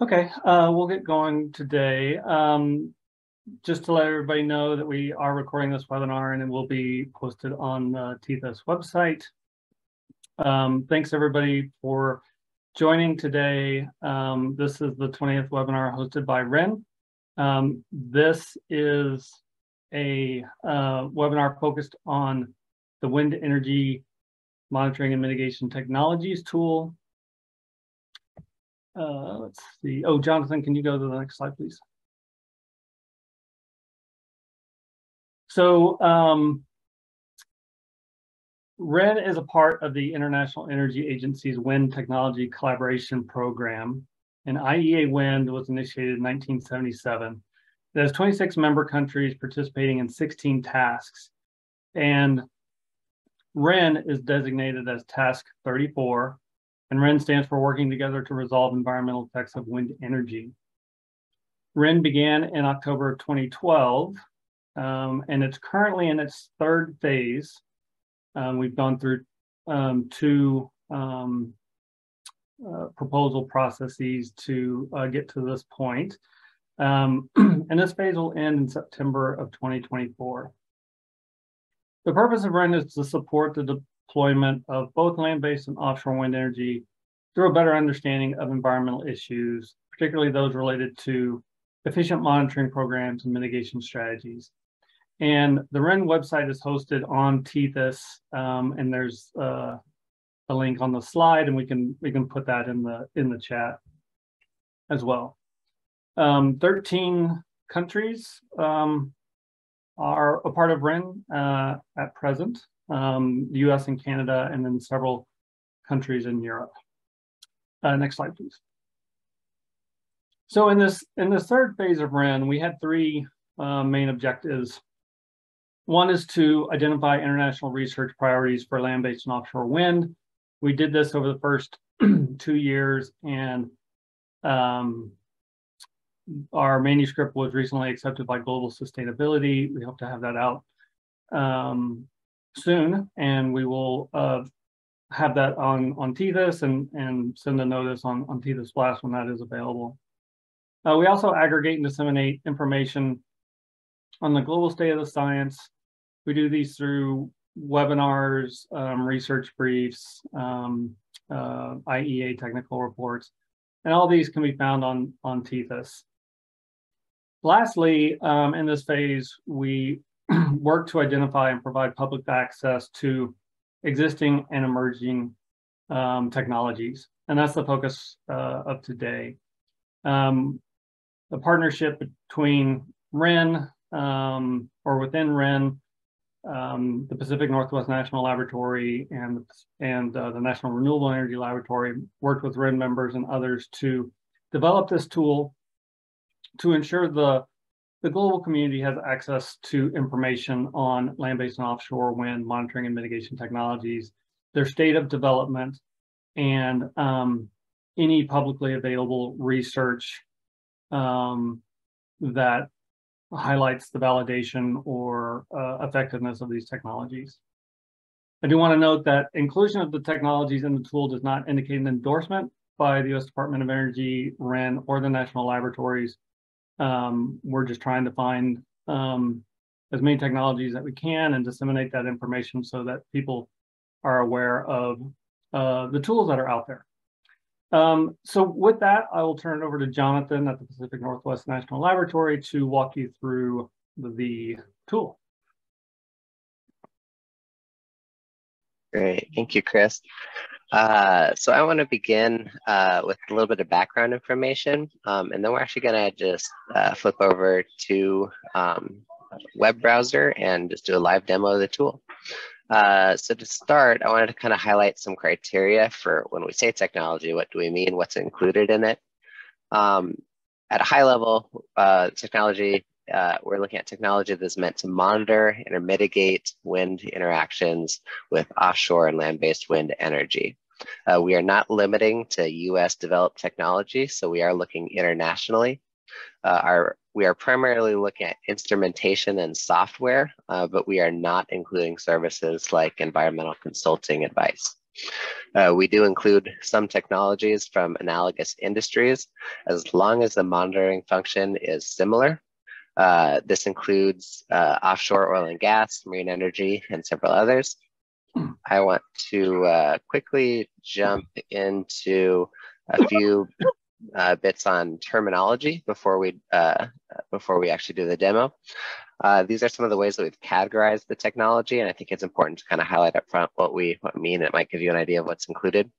Okay, uh, we'll get going today. Um, just to let everybody know that we are recording this webinar and it will be posted on the Tethys website. Um, thanks everybody for joining today. Um, this is the 20th webinar hosted by WREN. Um, this is a uh, webinar focused on the wind energy monitoring and mitigation technologies tool uh, let's see. Oh, Jonathan, can you go to the next slide, please? So um, WREN is a part of the International Energy Agency's Wind Technology Collaboration Program, and IEA Wind was initiated in 1977. It has 26 member countries participating in 16 tasks, and WREN is designated as Task 34, and WREN stands for Working Together to Resolve Environmental Effects of Wind Energy. WREN began in October of 2012, um, and it's currently in its third phase. Um, we've gone through um, two um, uh, proposal processes to uh, get to this point. Um, and this phase will end in September of 2024. The purpose of WREN is to support the deployment of both land-based and offshore wind energy through a better understanding of environmental issues, particularly those related to efficient monitoring programs and mitigation strategies. And the WREN website is hosted on Tethys, um, and there's uh, a link on the slide, and we can we can put that in the in the chat as well. Um, 13 countries um, are a part of WREN uh, at present um, the US and Canada, and then several countries in Europe. Uh, next slide, please. So in this in the third phase of WREN, we had three uh, main objectives. One is to identify international research priorities for land-based and offshore wind. We did this over the first two years, and um, our manuscript was recently accepted by Global Sustainability. We hope to have that out um, soon, and we will uh, have that on on Tethys and and send a notice on on Tethys Blast when that is available. Uh, we also aggregate and disseminate information on the global state of the science. We do these through webinars, um, research briefs, um, uh, IEA technical reports, and all these can be found on on Tethys. Lastly, um, in this phase, we work to identify and provide public access to existing and emerging um, technologies. And that's the focus uh, of today. Um, the partnership between WREN um, or within WREN, um, the Pacific Northwest National Laboratory and, and uh, the National Renewable Energy Laboratory worked with WREN members and others to develop this tool to ensure the the global community has access to information on land-based and offshore wind monitoring and mitigation technologies, their state of development, and um, any publicly available research um, that highlights the validation or uh, effectiveness of these technologies. I do want to note that inclusion of the technologies in the tool does not indicate an endorsement by the U.S. Department of Energy, WREN, or the national laboratories um, we're just trying to find um, as many technologies that we can and disseminate that information so that people are aware of uh, the tools that are out there. Um, so with that, I will turn it over to Jonathan at the Pacific Northwest National Laboratory to walk you through the, tool. Great, thank you, Chris. Uh, so I want to begin uh, with a little bit of background information, um, and then we're actually going to just uh, flip over to um, web browser and just do a live demo of the tool. Uh, so to start, I wanted to kind of highlight some criteria for when we say technology, what do we mean, what's included in it. Um, at a high level, uh, technology uh, we're looking at technology that's meant to monitor and mitigate wind interactions with offshore and land-based wind energy. Uh, we are not limiting to US developed technology, so we are looking internationally. Uh, our, we are primarily looking at instrumentation and software, uh, but we are not including services like environmental consulting advice. Uh, we do include some technologies from analogous industries as long as the monitoring function is similar. Uh, this includes uh, offshore oil and gas, marine energy, and several others. I want to uh, quickly jump into a few uh, bits on terminology before we uh, before we actually do the demo. Uh, these are some of the ways that we've categorized the technology, and I think it's important to kind of highlight up front what we, what mean. It might give you an idea of what's included.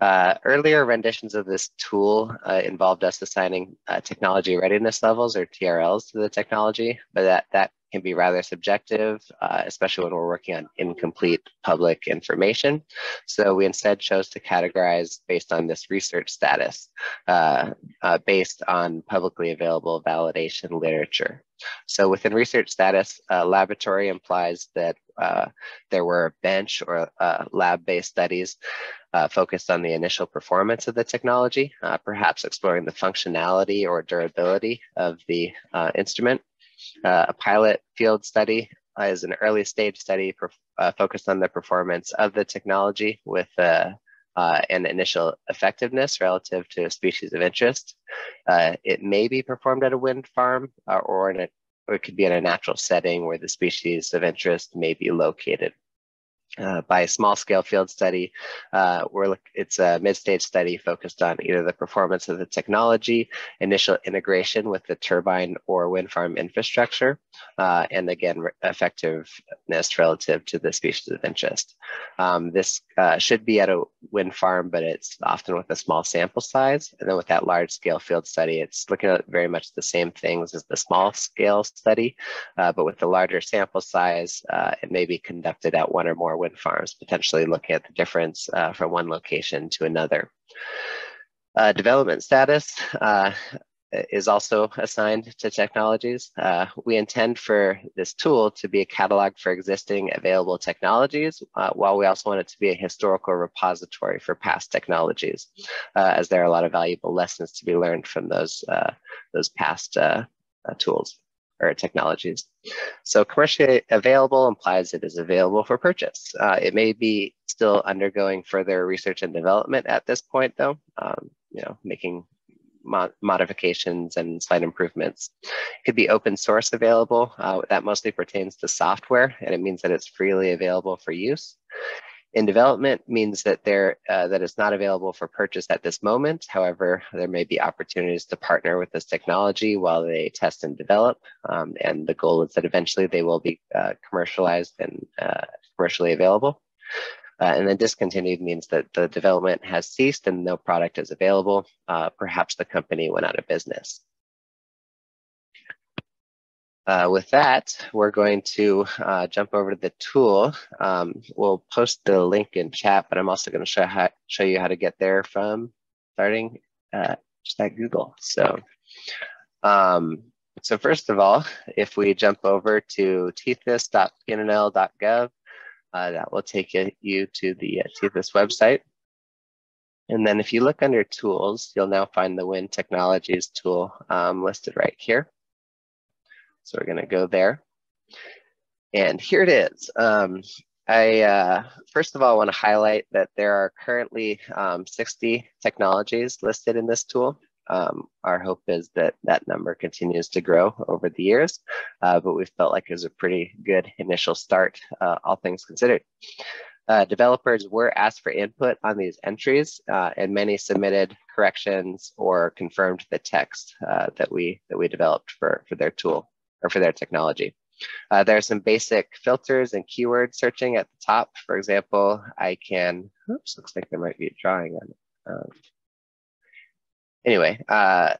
Uh, earlier renditions of this tool uh, involved us assigning uh, technology readiness levels or TRLs to the technology, but that, that can be rather subjective, uh, especially when we're working on incomplete public information. So we instead chose to categorize based on this research status, uh, uh, based on publicly available validation literature. So within research status, laboratory implies that uh, there were bench or uh, lab-based studies uh, focused on the initial performance of the technology, uh, perhaps exploring the functionality or durability of the uh, instrument. A pilot field study is an early stage study focused on the performance of the technology with uh, and initial effectiveness relative to a species of interest. Uh, it may be performed at a wind farm uh, or, in a, or it could be in a natural setting where the species of interest may be located uh, by a small scale field study. Uh, we're look, it's a mid-stage study focused on either the performance of the technology, initial integration with the turbine or wind farm infrastructure, uh, and again, effectiveness relative to the species of interest. Um, this uh, should be at a wind farm, but it's often with a small sample size. And then with that large scale field study, it's looking at very much the same things as the small scale study, uh, but with the larger sample size, uh, it may be conducted at one or more wind farms, potentially looking at the difference uh, from one location to another. Uh, development status uh, is also assigned to technologies. Uh, we intend for this tool to be a catalog for existing available technologies, uh, while we also want it to be a historical repository for past technologies, uh, as there are a lot of valuable lessons to be learned from those, those past tools or technologies. So commercially available implies it is available for purchase. Uh, it may be still undergoing further research and development at this point though, um, you know, making mo modifications and slight improvements. It could be open source available. Uh, that mostly pertains to software and it means that it's freely available for use in development means that there uh, that it's not available for purchase at this moment. However, there may be opportunities to partner with this technology while they test and develop. Um, and the goal is that eventually they will be uh, commercialized and uh, commercially available. Uh, and then discontinued means that the development has ceased and no product is available. Uh, perhaps the company went out of business. Uh, with that, we're going to uh, jump over to the tool. Um, we'll post the link in chat, but I'm also going to show, how, show you how to get there from starting uh, just at Google. So, um, so first of all, if we jump over to tethys.pnnl.gov, uh, that will take you to the Tethys website. And then if you look under tools, you'll now find the Wind Technologies tool um, listed right here. So we're gonna go there. And here it is. Um, I uh, first of all want to highlight that there are currently um, 60 technologies listed in this tool. Um, our hope is that that number continues to grow over the years, uh, but we felt like it was a pretty good initial start, uh, all things considered. Uh, developers were asked for input on these entries, uh, and many submitted corrections or confirmed the text uh, that we that we developed for for their tool or for their technology. Uh, there are some basic filters and keyword searching at the top. For example, I can, oops, looks like there might be a drawing on it. Um, anyway, uh,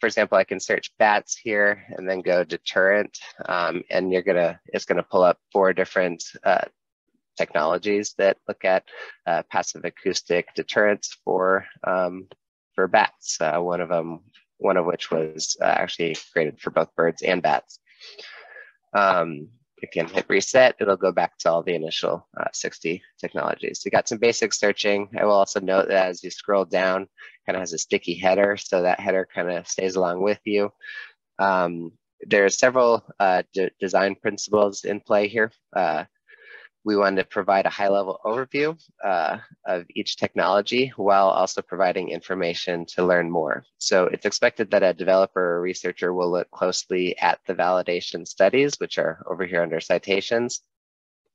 for example, I can search bats here and then go deterrent, um, and you're gonna, it's gonna pull up four different uh, technologies that look at uh, passive acoustic deterrents for um, for bats. Uh, one of them one of which was uh, actually created for both birds and bats. Um, can hit reset, it'll go back to all the initial uh, 60 technologies. You got some basic searching. I will also note that as you scroll down, kind of has a sticky header, so that header kind of stays along with you. Um, there are several uh, design principles in play here. Uh, we wanted to provide a high level overview uh, of each technology while also providing information to learn more. So it's expected that a developer or researcher will look closely at the validation studies, which are over here under citations,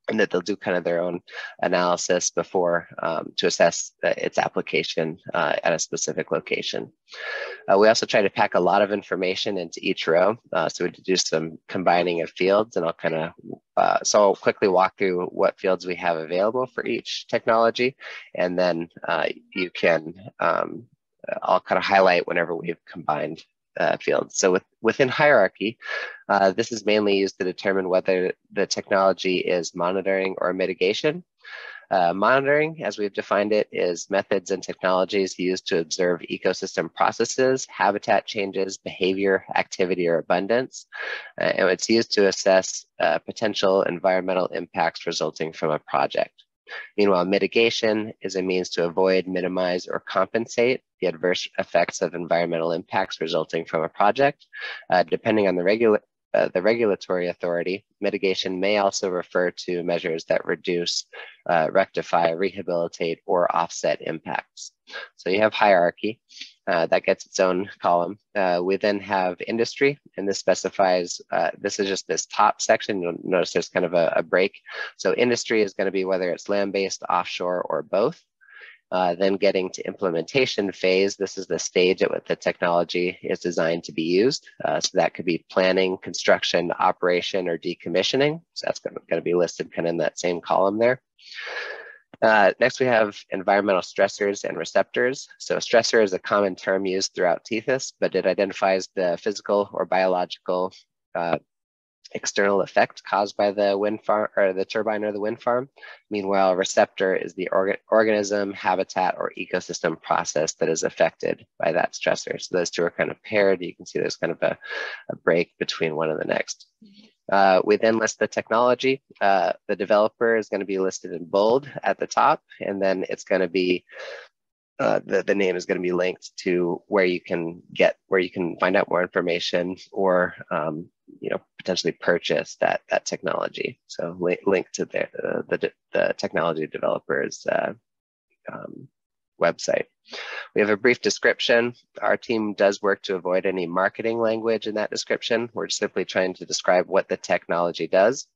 and that they'll do kind of their own analysis before um, to assess its application uh, at a specific location. Uh, we also try to pack a lot of information into each row. Uh, so we do some combining of fields and I'll kind of, uh, so I'll quickly walk through what fields we have available for each technology. And then uh, you can, um, I'll kind of highlight whenever we've combined uh, fields. So with, within hierarchy, uh, this is mainly used to determine whether the technology is monitoring or mitigation. Uh, monitoring, as we've defined it, is methods and technologies used to observe ecosystem processes, habitat changes, behavior, activity, or abundance. Uh, and it's used to assess uh, potential environmental impacts resulting from a project. Meanwhile, mitigation is a means to avoid, minimize, or compensate the adverse effects of environmental impacts resulting from a project. Uh, depending on the, regula uh, the regulatory authority, mitigation may also refer to measures that reduce, uh, rectify, rehabilitate, or offset impacts. So you have hierarchy. Uh, that gets its own column. Uh, we then have industry, and this specifies, uh, this is just this top section. You'll notice there's kind of a, a break. So industry is gonna be whether it's land-based, offshore, or both. Uh, then getting to implementation phase, this is the stage at which the technology is designed to be used. Uh, so that could be planning, construction, operation, or decommissioning. So that's going to be listed kind of in that same column there. Uh, next, we have environmental stressors and receptors. So stressor is a common term used throughout Tethys, but it identifies the physical or biological uh, external effect caused by the wind farm or the turbine or the wind farm. Meanwhile, receptor is the orga organism, habitat, or ecosystem process that is affected by that stressor. So those two are kind of paired. You can see there's kind of a, a break between one and the next. Uh, we then list the technology. Uh, the developer is going to be listed in bold at the top, and then it's going to be uh, the, the name is going to be linked to where you can get where you can find out more information or um, you know potentially purchase that that technology. So link, link to the, uh, the the technology developers uh, um, website. We have a brief description. Our team does work to avoid any marketing language in that description. We're simply trying to describe what the technology does.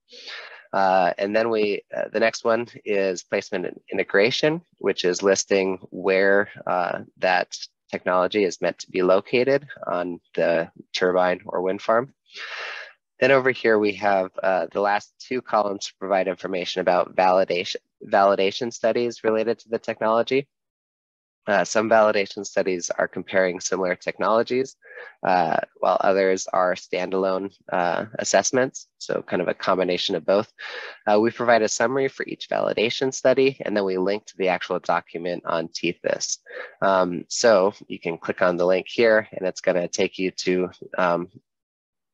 Uh, and then we, uh, the next one is placement integration, which is listing where uh, that technology is meant to be located on the turbine or wind farm. Then over here, we have uh, the last two columns provide information about validation, validation studies related to the technology. Uh, some validation studies are comparing similar technologies, uh, while others are standalone uh, assessments, so kind of a combination of both. Uh, we provide a summary for each validation study, and then we link to the actual document on Tethys. Um, so you can click on the link here, and it's going to take you to um,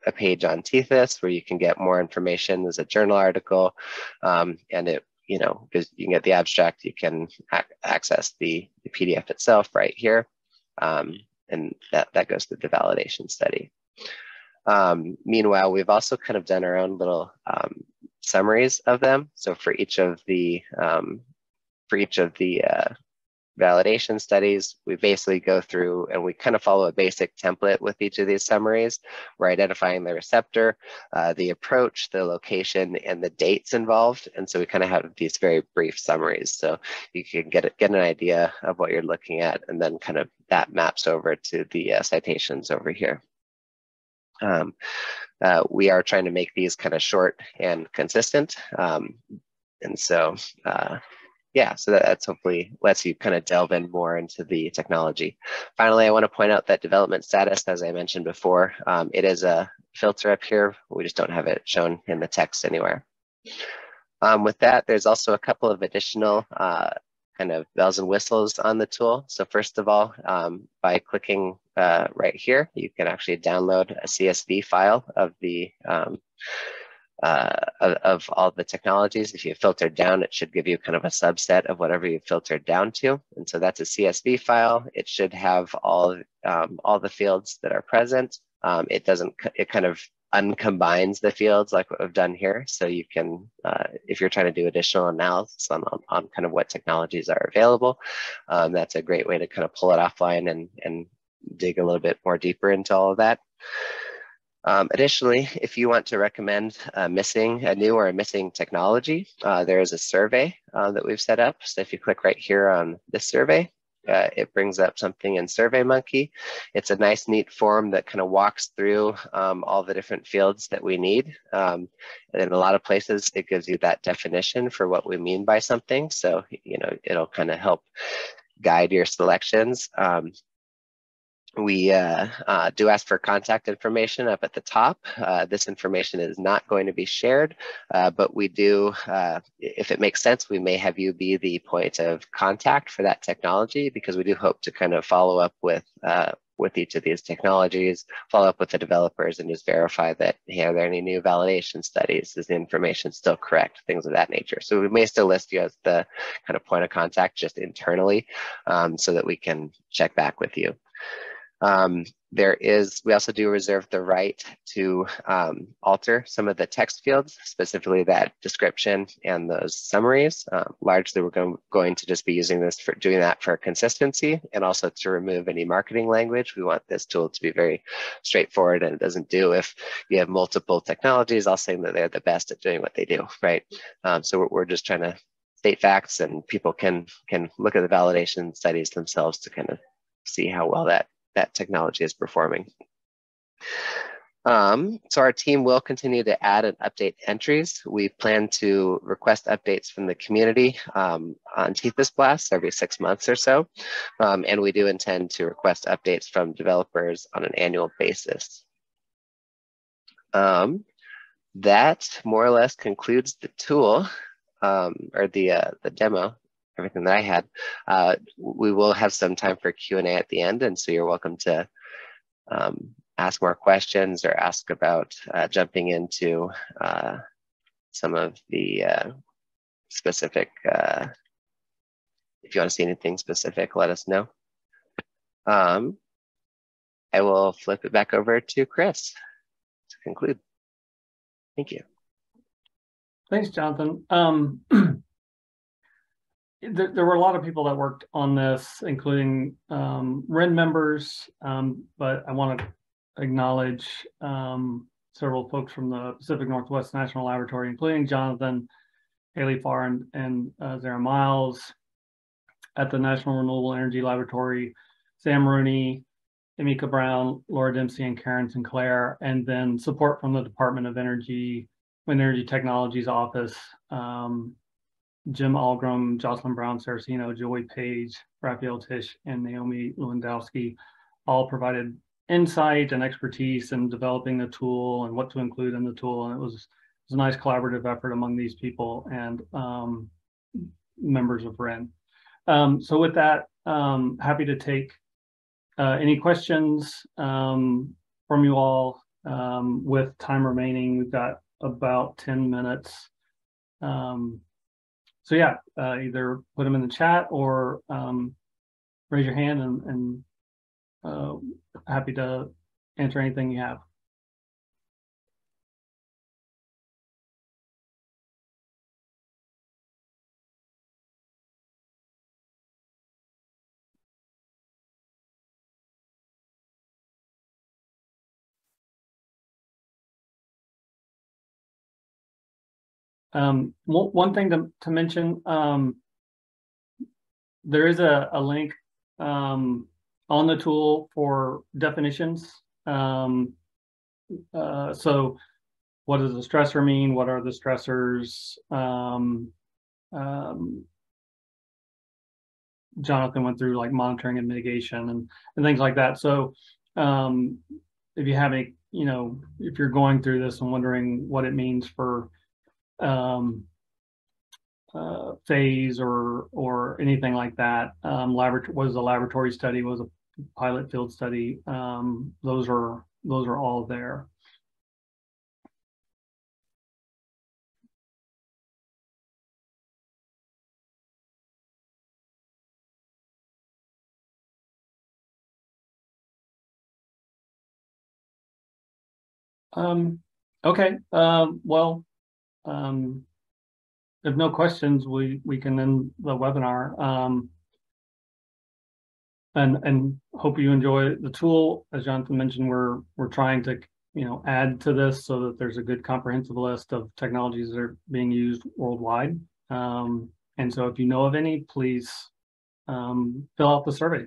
a page on Tethys where you can get more information. There's a journal article, um, and it you know, because you can get the abstract, you can ac access the, the PDF itself right here. Um, and that, that goes to the validation study. Um, meanwhile, we've also kind of done our own little um, summaries of them. So for each of the um, for each of the uh, validation studies, we basically go through and we kind of follow a basic template with each of these summaries. We're identifying the receptor, uh, the approach, the location, and the dates involved. And so we kind of have these very brief summaries. So you can get, get an idea of what you're looking at and then kind of that maps over to the uh, citations over here. Um, uh, we are trying to make these kind of short and consistent. Um, and so uh, yeah, so that, that's hopefully lets you kind of delve in more into the technology. Finally, I want to point out that development status, as I mentioned before, um, it is a filter up here. We just don't have it shown in the text anywhere. Um, with that, there's also a couple of additional uh, kind of bells and whistles on the tool. So first of all, um, by clicking uh, right here, you can actually download a CSV file of the um, uh, of, of, all the technologies. If you filter down, it should give you kind of a subset of whatever you filtered down to. And so that's a CSV file. It should have all, um, all the fields that are present. Um, it doesn't, it kind of uncombines the fields like what we've done here. So you can, uh, if you're trying to do additional analysis on, on, on kind of what technologies are available, um, that's a great way to kind of pull it offline and, and dig a little bit more deeper into all of that. Um, additionally, if you want to recommend a missing, a new or a missing technology, uh, there is a survey uh, that we've set up. So if you click right here on this survey, uh, it brings up something in SurveyMonkey. It's a nice, neat form that kind of walks through um, all the different fields that we need. Um, and in a lot of places, it gives you that definition for what we mean by something. So, you know, it'll kind of help guide your selections. Um, we uh, uh, do ask for contact information up at the top. Uh, this information is not going to be shared, uh, but we do, uh, if it makes sense, we may have you be the point of contact for that technology because we do hope to kind of follow up with uh, with each of these technologies, follow up with the developers and just verify that, hey, are there any new validation studies? Is the information still correct? Things of that nature. So we may still list you as the kind of point of contact just internally um, so that we can check back with you. Um, there is, we also do reserve the right to um, alter some of the text fields, specifically that description and those summaries. Uh, largely, we're going, going to just be using this for doing that for consistency and also to remove any marketing language. We want this tool to be very straightforward and it doesn't do if you have multiple technologies, all saying that they're the best at doing what they do, right? Um, so we're, we're just trying to state facts and people can, can look at the validation studies themselves to kind of see how well that that technology is performing. Um, so our team will continue to add and update entries. We plan to request updates from the community um, on Tethys Blast every six months or so. Um, and we do intend to request updates from developers on an annual basis. Um, that more or less concludes the tool um, or the, uh, the demo everything that I had. Uh, we will have some time for Q&A at the end, and so you're welcome to um, ask more questions or ask about uh, jumping into uh, some of the uh, specific, uh, if you want to see anything specific, let us know. Um, I will flip it back over to Chris to conclude. Thank you. Thanks, Jonathan. Um, there, were a lot of people that worked on this, including um, WREN members, um, but I want to acknowledge um, several folks from the Pacific Northwest National Laboratory, including Jonathan, Hayley Farr, and, and uh, Zara Miles at the National Renewable Energy Laboratory, Sam Rooney, Emika Brown, Laura Dempsey, and Karin Sinclair, and then support from the Department of Energy, Wind Energy Technologies Office, um, Jim Ahlgrimm, Jocelyn Brown Saraceno, Joey Page, Raphael Tisch, and Naomi Lewandowski all provided insight and expertise in developing the tool and what to include in the tool. And it was, it was a nice collaborative effort among these people and um, members of WREN. Um, so with that, um, happy to take uh, any questions um, from you all um, with time remaining. We've got about 10 minutes. Um, so yeah, uh, either put them in the chat or um, raise your hand and, and uh, happy to answer anything you have. Um, one thing to, to mention, um, there is a, a link um, on the tool for definitions. Um, uh, so what does the stressor mean? What are the stressors? Um, um, Jonathan went through like monitoring and mitigation and, and things like that. So um, if you have any, you know, if you're going through this and wondering what it means for um, uh, phase or or anything like that. Um, laboratory was a laboratory study, was a pilot field study. Um, those are those are all there. Um, okay, um, well, um, if no questions, we, we can end the webinar. Um, and, and hope you enjoy the tool. As Jonathan mentioned, we're, we're trying to, you know, add to this so that there's a good comprehensive list of technologies that are being used worldwide. Um, and so if you know of any, please um, fill out the survey.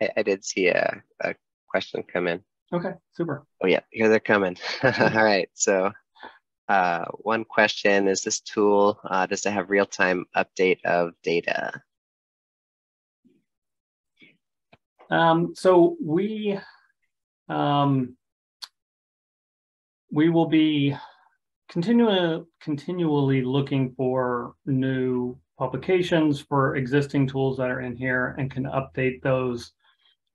I, I did see a, a question come in. Okay, super. Oh yeah, here they're coming. All right, so uh, one question is this tool, uh, does it have real-time update of data? Um, so we um, we will be continually continually looking for new publications for existing tools that are in here and can update those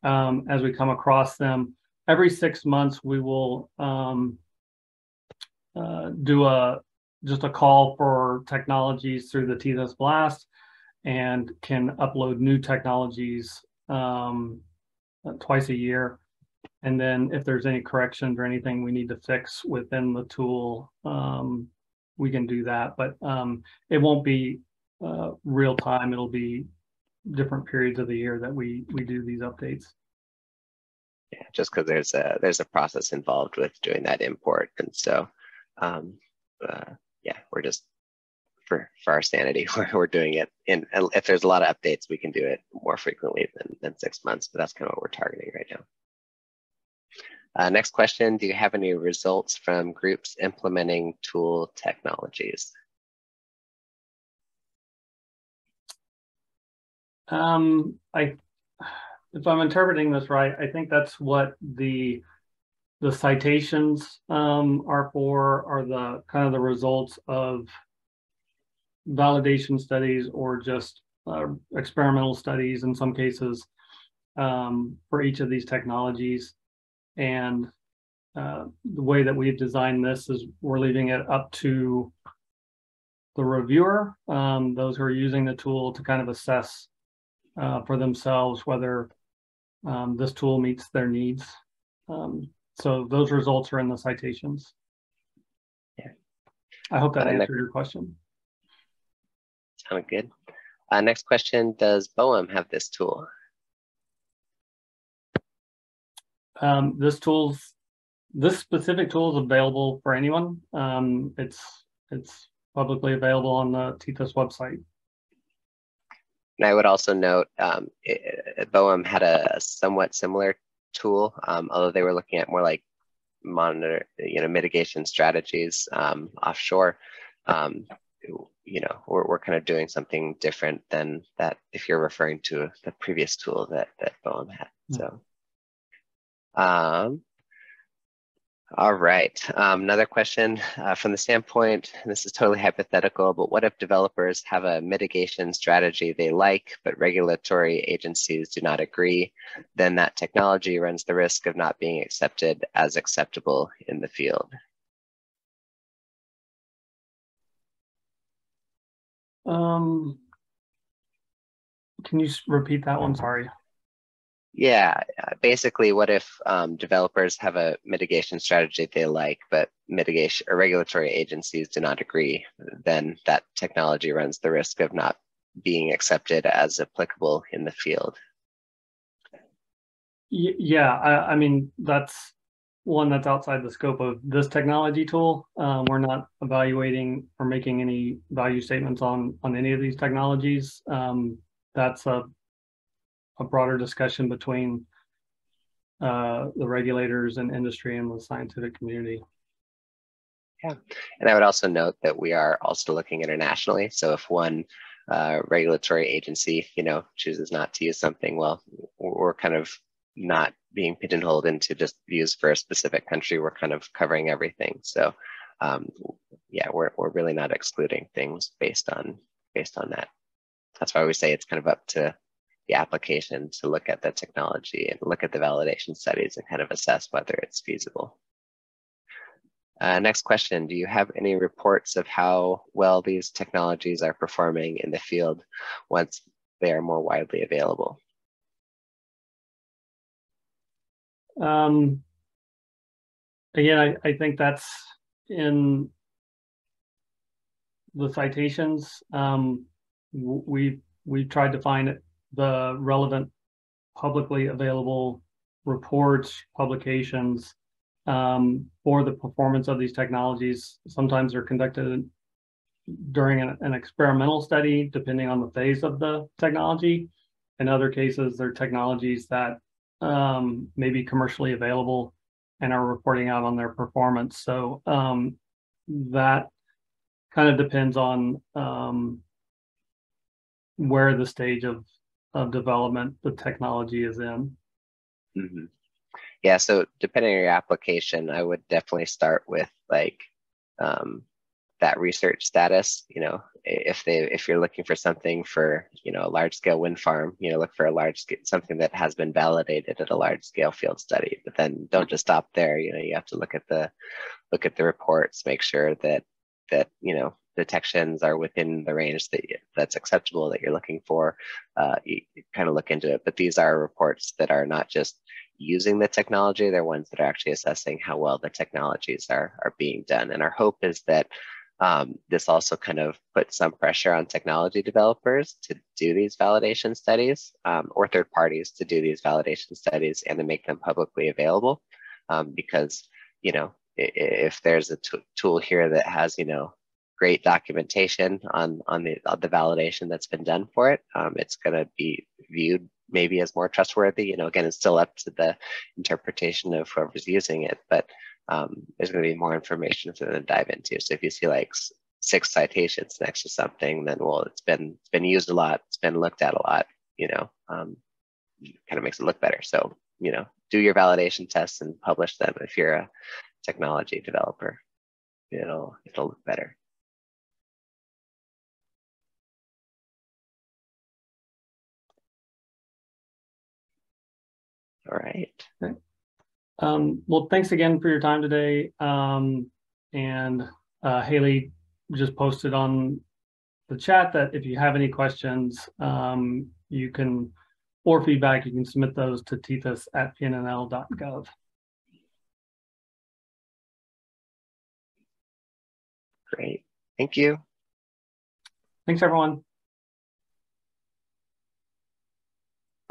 um, as we come across them. Every six months, we will um, uh, do a just a call for technologies through the Tethys Blast and can upload new technologies um, twice a year. And then if there's any corrections or anything we need to fix within the tool, um, we can do that. But um, it won't be uh, real time. It'll be different periods of the year that we we do these updates. Yeah, just because there's a there's a process involved with doing that import, and so um, uh, yeah, we're just for for our sanity, we're, we're doing it. And if there's a lot of updates, we can do it more frequently than, than six months, but that's kind of what we're targeting right now. Uh, next question, do you have any results from groups implementing tool technologies? Um, I, if I'm interpreting this right, I think that's what the the citations um, are for are the kind of the results of validation studies or just uh, experimental studies in some cases um, for each of these technologies. And uh, the way that we've designed this is we're leaving it up to the reviewer, um, those who are using the tool to kind of assess uh, for themselves whether um, this tool meets their needs. Um, so those results are in the citations. Yeah. I hope that uh, answered your question. Sound good. Uh, next question, does BOEM have this tool? Um, this tool's, this specific tool is available for anyone. Um, it's, it's publicly available on the Tethys website. And I would also note um, it, BOEM had a somewhat similar tool, um, although they were looking at more like monitor, you know, mitigation strategies um, offshore. Um, you know, we're, we're kind of doing something different than that if you're referring to the previous tool that, that BOEM had. Hmm. So, um, all right. Um, another question uh, from the standpoint, this is totally hypothetical, but what if developers have a mitigation strategy they like, but regulatory agencies do not agree? Then that technology runs the risk of not being accepted as acceptable in the field. Um, can you repeat that one? Sorry. Yeah, basically, what if um, developers have a mitigation strategy they like, but mitigation or regulatory agencies do not agree? Then that technology runs the risk of not being accepted as applicable in the field. Yeah, I, I mean that's one that's outside the scope of this technology tool. Um, we're not evaluating or making any value statements on on any of these technologies. Um, that's a a broader discussion between uh, the regulators and industry and the scientific community. Yeah, and I would also note that we are also looking internationally. So if one uh, regulatory agency, you know, chooses not to use something, well, we're kind of not being pigeonholed into just views for a specific country. We're kind of covering everything. So um, yeah, we're we're really not excluding things based on based on that. That's why we say it's kind of up to the application to look at the technology and look at the validation studies and kind of assess whether it's feasible. Uh, next question, do you have any reports of how well these technologies are performing in the field once they are more widely available? Um, again, I, I think that's in the citations. Um, we we tried to find the relevant publicly available reports, publications um, for the performance of these technologies. Sometimes they're conducted during an, an, experimental study, depending on the phase of the technology. In other cases, they're technologies that um, may be commercially available and are reporting out on their performance. So um, that kind of depends on um, where the stage of, of development the technology is in. Mm-hmm. Yeah, so depending on your application, I would definitely start with like um, that research status. You know, if they if you're looking for something for you know a large scale wind farm, you know, look for a large something that has been validated at a large scale field study. But then don't just stop there. You know, you have to look at the look at the reports, make sure that that you know detections are within the range that that's acceptable that you're looking for. Uh, you, you kind of look into it. But these are reports that are not just using the technology; they're ones that are actually assessing how well the technologies are are being done. And our hope is that um, this also kind of puts some pressure on technology developers to do these validation studies um, or third parties to do these validation studies and to make them publicly available. Um, because, you know, if there's a tool here that has, you know, great documentation on, on, the, on the validation that's been done for it, um, it's going to be viewed maybe as more trustworthy. You know, again, it's still up to the interpretation of whoever's using it, but um, there's going to be more information for them to dive into. So if you see like six citations next to something, then well, it's been it's been used a lot, it's been looked at a lot. You know, um, kind of makes it look better. So you know, do your validation tests and publish them if you're a technology developer. It'll it'll look better. All right. Okay. Um, well, thanks again for your time today. Um, and uh, Haley just posted on the chat that if you have any questions, um, you can, or feedback, you can submit those to tethys at pnnl.gov. Great. Thank you. Thanks, everyone.